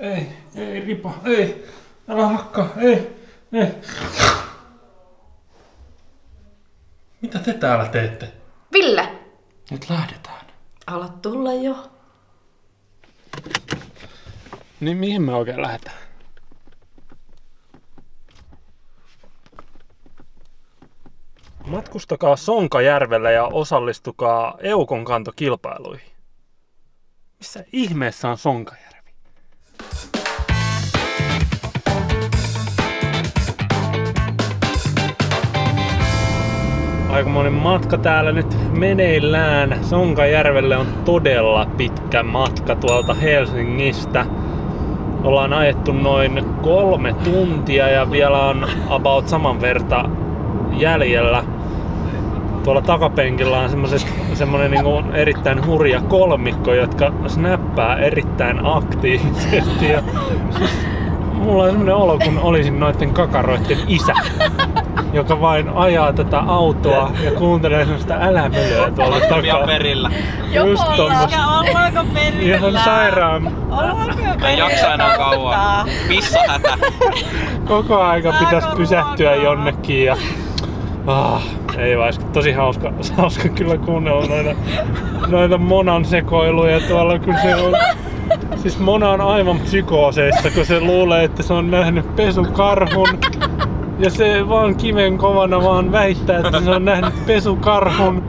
Ei, ei ripa, ei. Älä hakkaa, ei, ei. Mitä te täällä teette? Ville! Nyt lähdetään. Ala tulla jo. Niin mihin me oikein lähdetään? Matkustakaa Sonkajärvelle ja osallistukaa Eukon kantokilpailuihin. Missä ihmeessä on Sonkajärvi? Aikamoinen matka täällä nyt meneillään. Sonkajärvelle on todella pitkä matka tuolta Helsingistä. Ollaan ajettu noin kolme tuntia ja vielä on about saman verta jäljellä. Tuolla takapenkillä on semmoinen niinku erittäin hurja kolmikko, jotka snappaa erittäin aktiivisesti. Ja siis mulla on semmoinen olo, kun olisin noiden kakaroiden isä, joka vain ajaa tätä autoa ja kuuntelee semmoista älämölyä tuolla takaa. perillä. Just tommosta. Ollaanko perillä? Ihan sairaan. Ollaanko perillä? Ei jaksa enää kauan. Pissahätä. Koko aika pitäisi pysähtyä jonnekin ja... Ah, ei vaiska. Tosi hauska, hauska kyllä kuunnella noita, noita Monan sekoiluja tuolla, kun se on... Siis Mona on aivan psykooseissa, kun se luulee, että se on nähnyt pesukarhun. Ja se vaan kiven kovana vaan väittää, että se on nähnyt pesukarhun.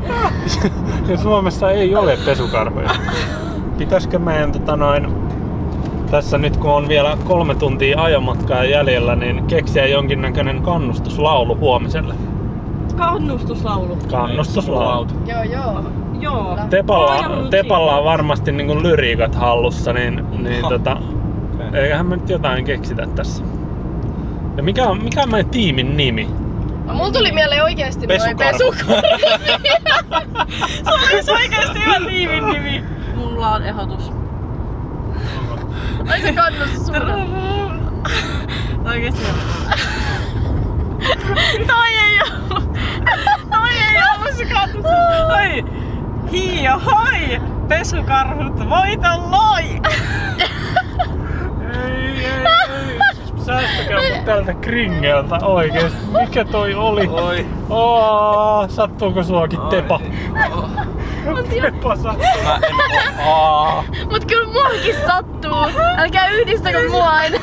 Ja Suomessa ei ole pesukarhuja. Pitäisikö meidän tota noin, tässä nyt kun on vielä kolme tuntia ajomatkaa jäljellä, niin keksiä jonkinnäköinen kannustuslaulu huomiselle. Kannustuslaulu. Kannustuslaulu. Joo, joo. Joo. Tepalla, Tepalla on varmasti niin lyriikat hallussa, niin, niin tota, eiköhän me nyt jotain keksitä tässä. Ja mikä on, mikä on meidän tiimin nimi? No, mulla tuli mieleen oikeesti noin Pesukarhu. pesukarhu. Se olisi oikeesti hyvä tiimin nimi. Mulla on ehdotus. Ai se kannustus sulle. Oikeesti Toi ei oo. Toi ei oo se kannustus. Oi. Hiio hoi. Pesukarhut voiton loi. Ei, ei, ei. Siis Säästäkää mut tältä kringeltä oikeesti. Mikä toi oli? Oi. Oh, sattuuko suakin Tepa? Mut, jo, Tepa sattuu. Mä en oo. Aa. mut kyllä muakin sattuu. Älkää yhdistäkö mua aina.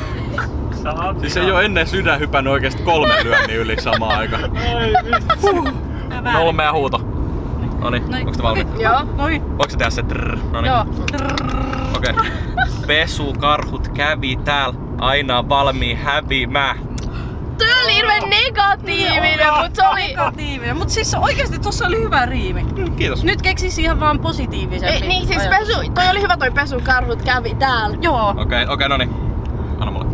Siis ei oo ennen sydän hypännyt oikeesti kolme lyönnin yli samaan aikaan. Ai vitsi. Huuto. Noniin, Noin. onks te valmiit? Joo. Noi. Voiko se tehdä se trrr? Noniin. Joo. Okei. Okay. Pesukarhut kävi täällä aina valmiin häviämään. Toi oli hirveen negatiivinen, mut se oli... Negatiivinen. Mut siis oikeesti tossa oli hyvä riimi. Kiitos. Nyt keksis ihan vaan positiivisempi. Ei, niin siis ajatus. pesu, toi oli hyvä toi pesukarhut kävi täällä. Joo. Okei, okay, okei, okay, noniin. Anna mulle.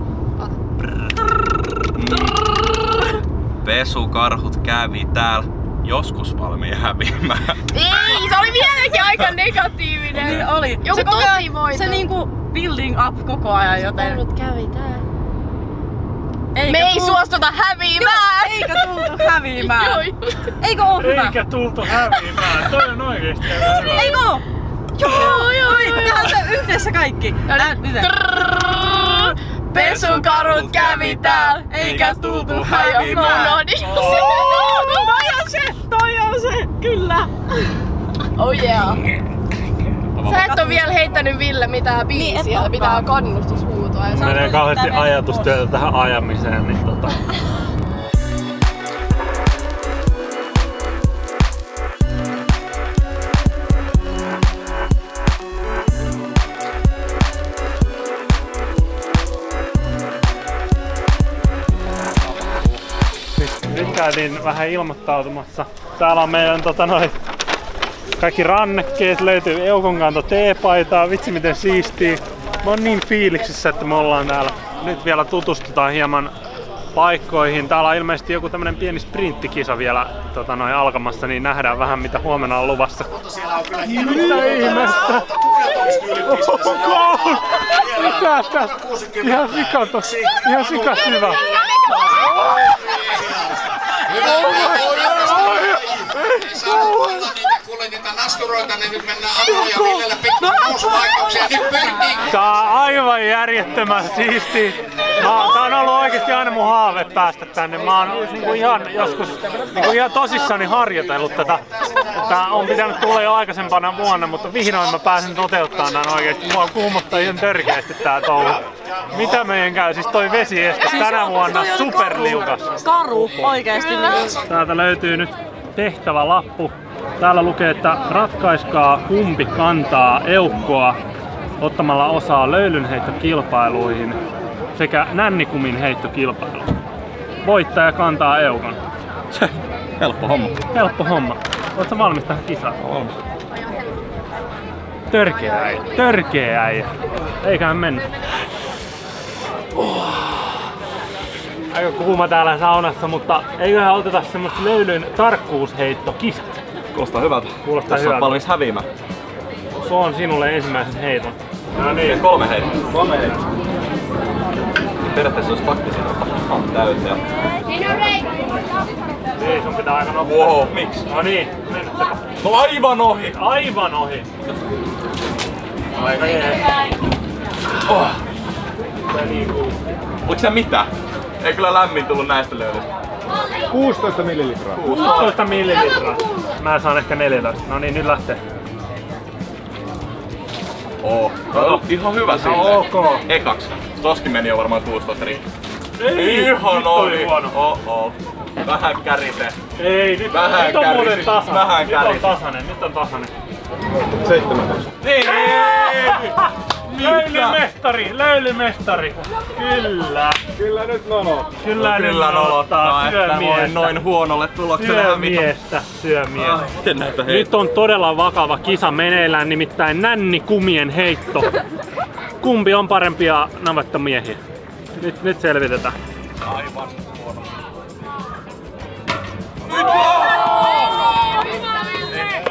Pesukarhut kävi täällä joskus valmiin häviämään. Ei, se oli vieläkin aika negatiivinen. Niin oli. Joku se koko tosi ajan- voiton. Se niinku building up koko ajan, joten... Karhut kävi täällä. Eikä Me ei tultu- suostuta häviämään. Eikä tultu häviämään. Joo. Eikö oo hyvä? Eikä tultu häviämään. Toi on oikeesti aika hyvä. Eikö oo? Joo, joo, Noi, joo. tehdään se yhdessä kaikki. Pesukarhut kävi täällä, eikä tultu häviämään. No niin. Toi on se! Toi on se! Kyllä! Oh yeah. Sä et oo vielä heittänyt Ville mitään biisiä, Niin, et mitään kannustushuutoa. Ja Menee kauheasti ajatustyötä tähän ajamiseen, niin tota... Nyt käytiin vähän ilmoittautumassa. Täällä on meidän tota noin, kaikki rannekkeet, löytyy Eukon kanto teepaitaa, vitsi miten siistiä. Mä oon niin fiiliksissä, että me ollaan täällä. Nyt vielä tutustutaan hieman paikkoihin. Täällä on ilmeisesti joku tämmönen pieni sprinttikisa vielä tota noin alkamassa, niin nähdään vähän mitä huomenna on luvassa. Mitä ihmettä? Mitä tästä? Ihan. Ihan sikas hyvä. Kuljetetaan Nasturo euroa tänne, nyt mennään Anu ja Villelle pikku nousuvaikeuksia. Nyt pyrkii Tää on aivan järjettömän siisti. Mä, tää on ollut oikeesti aina mun haave päästä tänne. Mä oon niinku ihan joskus niinku ihan tosissani harjoitellut tätä. Tää on pitänyt tulla jo aikaisempana vuonna, mutta vihdoin mä pääsen toteuttamaan tän oikeesti. Mua kuumottaa ihan törkeästi tää touhu. Mitä meidän käy? Siis toi vesi estes tänä vuonna superliukas. Karu, oikeesti. Täältä löytyy nyt tehtävä lappu. Täällä lukee, että ratkaiskaa kumpi kantaa eukkoa ottamalla osaa löylynheittokilpailuihin sekä nännikumin heittokilpailuun. Voittaja kantaa eukon. Helppo homma. Helppo homma. Oletko valmis tähän kisaan? Valmis. Törkeä äijä. Törkeä äijä. Eiköhän mennä. Aika kuuma täällä saunassa, mutta eiköhän oteta semmoista löylyn tarkkuusheittokisat. Kuulostaa hyvältä. Kuulostaa Tässä hyvältä. on valmis häviämään. Se on sinulle ensimmäisen heiton. No niin. Kolme heittoa. Kolme heittoa. Periaatteessa olisi pakki siinä ottaa täyteen. ja- Niin, sun pitää aika nopeasti. Wow, miksi? No niin, mennäpä. No aivan ohi! Aivan ohi. Aika jees. Oh. Niinku... Oliko se mitään? Ei kyllä lämmin tullut näistä löydystä. 16 millilitraa. 16 millilitraa. Mä saan ehkä 14. No niin, nyt lähtee. Oo. Oh. Ihan hyvä siinä. ok. Ekaks. Toskin meni jo varmaan 16 riitti. Ei, Ihan oli huono. Oh, oh. Vähän kärise. Ei, nyt, Vähän nyt on muuten tasainen. Vähän nyt on tasainen, nyt on tasainen. 17. Niin! Löylymestari, löylymestari. Kyllä. Kyllä nyt nono. Kyllä, Kyllä nolottaa, että voi syömiestä. noin huonolle tulokselle. Syömiestä, syömiestä. Miten näitä Nyt on todella vakava kisa meneillään, nimittäin nännikumien heitto. Kumpi on parempia navettomiehiä? Nyt, nyt selvitetään. Aivan huono.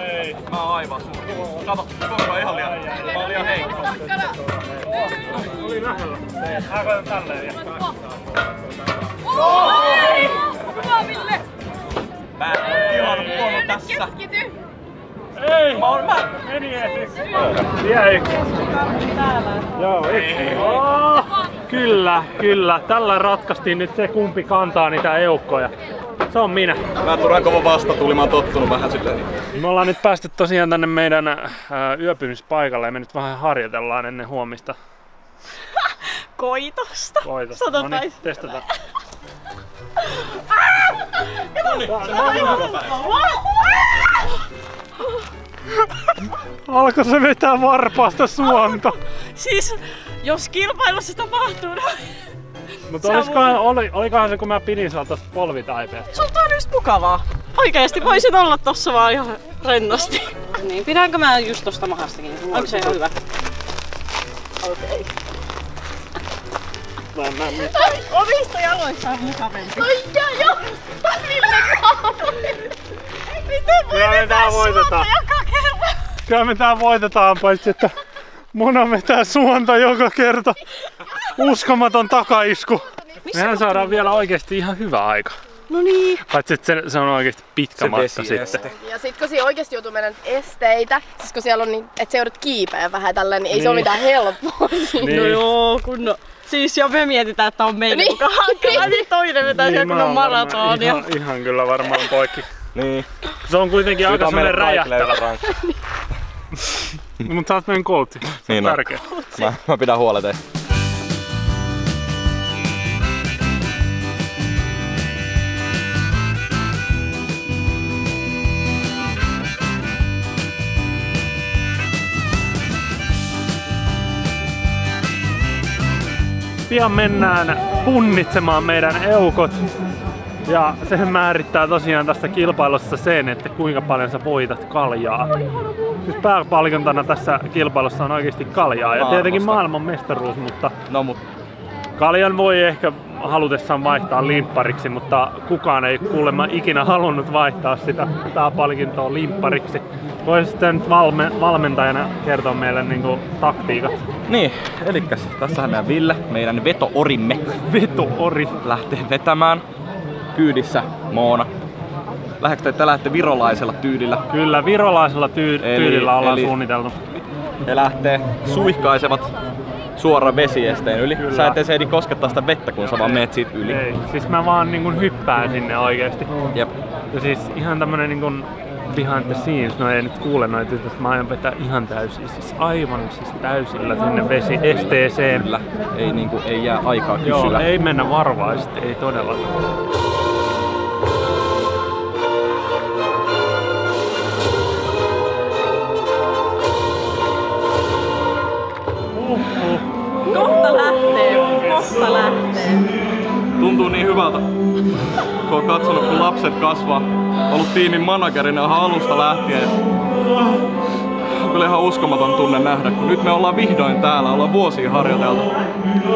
Ei. Mä oon aivan suuri. Kato, koko ajan ihan liian. Oli lähellä. Mä tässä. Ei! Mä oon mä. Meni. Joo, kyllä, kyllä. Tällä ratkaistiin nyt se, kumpi kantaa niitä eukkoja. Se on minä. Mä tulen kova vastatuli, mä oon tottunut vähän silleen. Me ollaan nyt päästy tosiaan tänne meidän ää, yöpymispaikalle ja me nyt vähän harjoitellaan ennen huomista Koitosta. koitosta. No niin, testataan. Alkoi se vetää varpaasta suonta. Siis, jos kilpailussa tapahtuu noin, Mutta olisikohan, oli, olikohan se kun mä pidin sua tosta polvitaipeesta? sulta on just mukavaa. Oikeesti voisin olla tossa vaan ihan rennosti. Niin, pidänkö mä just tosta mahastakin? Onko se hyvä? Okei. Mä, mä, mä, Omista jaloissa on mukavempi. No ja jo! Ville Miten voi vetää tää voitetaan. suonta joka kerta? Kyllä me tää voitetaan, paitsi että Mona vetää suonta joka kerta. Uskomaton takaisku. Mehän saadaan vielä oikeesti ihan hyvä aika. No niin. Paitsi että se, se on oikeesti pitkä Se matka sitten. Ja sit kun siinä oikeesti joutuu meidän esteitä, siis kun siellä on niin, että se joudut kiipeä vähän tällä, niin ei se ole Niin. mitään helppoa. Niin. No joo, kun no. Siis jo me mietitään, että on meidän Niin. niin. mukaan. Kyllä niin toinen vetää niin, kun oon varmaan maratonia. Ihan, ihan kyllä varmaan poikki. Niin. Se on kuitenkin aika semmonen räjähtävä. Mutta sä oot meidän coachi. Se on Niin tärkeä. Mä, mä pidän huolen teistä. Pian mennään punnitsemaan meidän eukot. Ja se määrittää tosiaan tästä kilpailussa sen, että kuinka paljon sä voitat kaljaa. Siis pääpalkintona tässä kilpailussa on oikeasti kaljaa ja tietenkin maailman mestaruus, mutta No mut kaljan voi ehkä halutessaan vaihtaa limppariksi, mutta kukaan ei kuulemma ikinä halunnut vaihtaa sitä pääpalkintoa limppariksi. Voisi sitten nyt valme, valmentajana kertoa meille niinku taktiikat. Niin, elikäs tässähän meidän Ville, meidän veto-orimme, Veto ori. lähtee vetämään. Kyydissä Moona. Lähdekö te, te lähdette virolaisella tyylillä? Kyllä, virolaisella tyy- Eli- tyylillä ollaan eli- suunniteltu. Ne lähtee suihkaisevat suoraan vesiesteen yli. Kyllä. Sä et edes ehdi koskettaa sitä vettä, kun sä vaan meet siitä yli. Ei, siis mä vaan niin kuin hyppään sinne oikeesti. Jep. Ja siis ihan tämmönen niin kuin behind the scenes, no ei nyt kuule noita tytöt, mä aion vetää ihan täysin, siis aivan siis täysillä sinne vesi esteeseen. Kyllä. Ei, niinku, ei jää aikaa kysyä. Joo, ei mennä varovaisesti, ei todellakaan. Uhuh. Kohta lähtee, kohta lähtee. Tuntuu niin hyvältä, kun on katsonut, kun lapset kasvaa. Ollut tiimin managerina ihan alusta lähtien. On kyllä ihan uskomaton tunne nähdä, kun nyt me ollaan vihdoin täällä, ollaan vuosia harjoiteltu.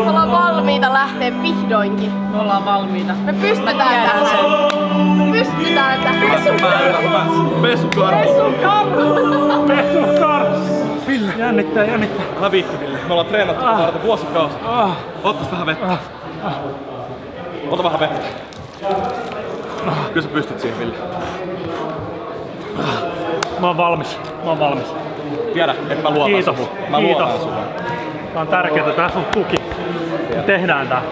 Me ollaan valmiita lähteä vihdoinkin. Me ollaan valmiita. Me pystytään tähän. Me pystytään tähän. Pesukarhu. Pesukar! Ville! Jännittää, jännittää. Älä viitti, Ville. Me ollaan treenattu tätä varten vuosikausia. Ah, Ottas vähän vettä. Ota vähän vettä. Kyllä sä pystyt siihen, Ville. mä oon valmis, mä oon valmis. Tiedä, että mä luotan Kiitos, suhun. Mä kiitos. luotan suhun. Tää on tärkeää, tässä on tuki. Me tehdään tää.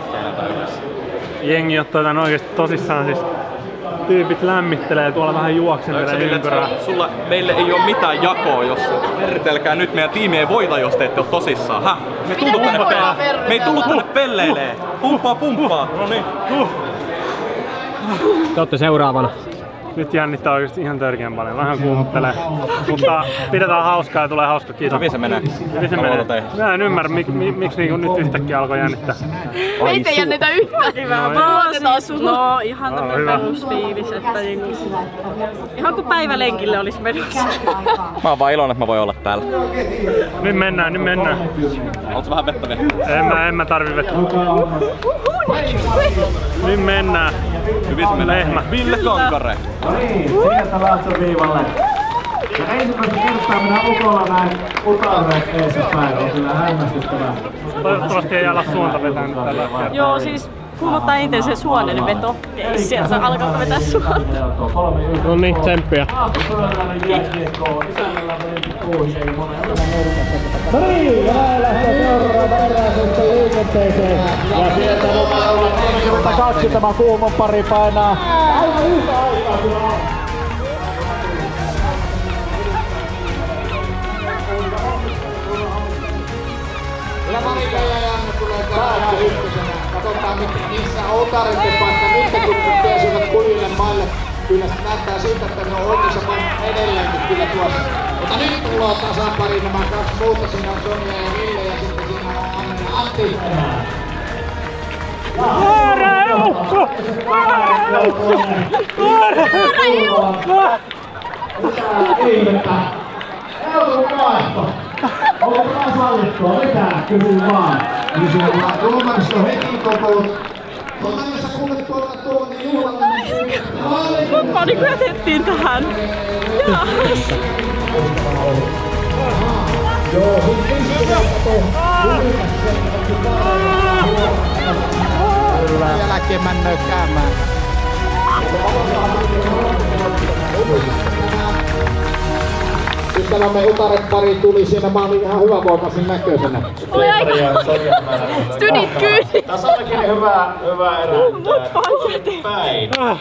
Jengi ottaa tän oikeesti tosissaan siis. Tyypit lämmittelee tuolla vähän Ville, ympyrää. sulla, meille ei ole mitään jakoa, jos vertelkää nyt. Meidän tiimi ei voita, jos te ette ole tosissaan. Häh? Me ei tullut me tänne, pelle- me ei tullut tänne pelleilee. Pumppaa, pumppaa. No niin. Te olette seuraavana. Nyt jännittää oikeesti ihan törkeän paljon. Vähän kuumuttelee. Mutta pidetään hauskaa ja tulee hauska. Kiitos. Hyvin se menee. Hyvin se Mä menee. Mä en ymmärrä, mik, mi, miksi niinku nyt yhtäkkiä alkoi jännittää. Meitä ei jännitä yhtään. No, Me luotetaan sulla. no ihan Ah, tämmönen perusfiilis, että niinku, ihan kuin päivälenkille olisi menossa. Mä oon vaan iloinen, että mä voin olla täällä. Nyt mennään, nyt mennään. Haluatko vähän vettä vielä? En mä, en mä tarvi vettä. Nyt mennään. Hyvin se menee. Lehmä. Ville Kankare. Sieltä lähtöviivalle. Ja ensimmäistä kertaa minä ukolla näin utareet eessä päin. On kyllä hämmästyttävää. Toivottavasti ei ala suonta vetää nyt tällä. Joo, siis kuuluttaa itse se suonen veto. Ei sieltä alkaa vetää suonta. No niin, tsemppiä. No niin, ja näin lähtee seuraava erä sitten liikenteeseen. Ja sieltä numero 42 tämä kuumon pari painaa. Aivan yhtä aikaa kyllä on. Kyllä Marika ja Janne tulee. Katsotaan missä Otarin paikka nyt kun pääsevät kulille maille. Kyllä se näyttää siltä, että ne on oikeassa edelleenkin kyllä tuossa. Mutta nyt tullaan tasapari nämä kaksi muuta. Siinä on Sonja ja Ville ja sitten siinä on Anne ja Antti. Väärä eukko! Väärä eukko! Väärä eukko! ihmettä. Eulun vaihto. Onko tämä sallittua? Mitä? Kysyn vaan. Kysyn vaan tuomaristo heti koko. Tuomarissa kuule tuolla tuolla niin juhlalla. Kuppa niinku jätettiin tähän. Jaas. Jälkeen mennään käymään. Ystävämme Utaret pari tuli siinä, mä olin ihan hyvä voimaisin näköisenä. Oli aika stydit kyyti. Tässä onkin hyvä, hyvä erä. Mut vaan. Päin. Ah,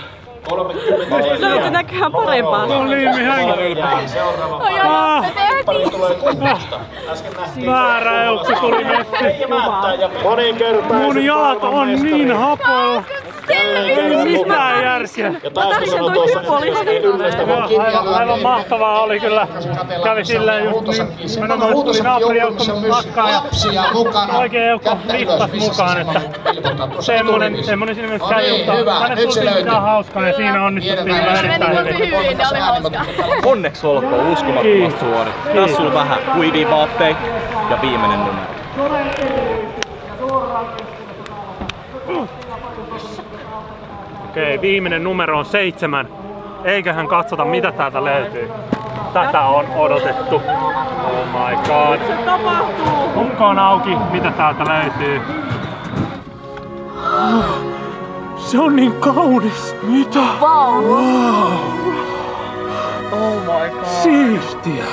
30 Löytyi näköjään parempaa. on liimi henki. Seuraava Oi, oi, me tehtiin. tulee kumpusta. Äsken nähtiin. Tuli messi. Mun jalat on niin hapoilla. Ei mitään järkeä. Ja taas kun sanoi tuossa, niin yhdestä Joo, aivan, aivan mahtavaa oli kyllä. Kävi silleen just niin. Mä noin tuli naapuri eukko matkaan ja oikein ylös, missä mukaan. Että semmonen, semmonen siinä mielessä No käy, niin, mutta se tultiin ihan hauskaa ja siinä onnistuttiin kyllä erittäin meni hyvin. tosi hyvin, ne oli hauskaa. Onneksi olkoon uskomattomasti suori. Tässä sulla vähän kuivia vaatteita ja viimeinen numero. Okei, viimeinen numero on seitsemän. Eiköhän katsota mitä täältä löytyy. Tätä on odotettu. Oh my god. Se tapahtuu. Lukko on auki, mitä täältä löytyy. Se on niin kaunis. Mitä? Vau! Wow. Oh my god. Siistiä.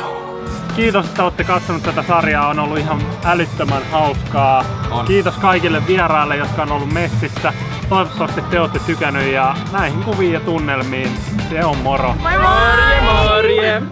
Kiitos, että olette katsonut tätä sarjaa. On ollut ihan älyttömän hauskaa. On. Kiitos kaikille vieraille, jotka on ollut messissä. Toivottavasti te olette tykännyt ja näihin kuviin ja tunnelmiin se on moro. Morje, morje.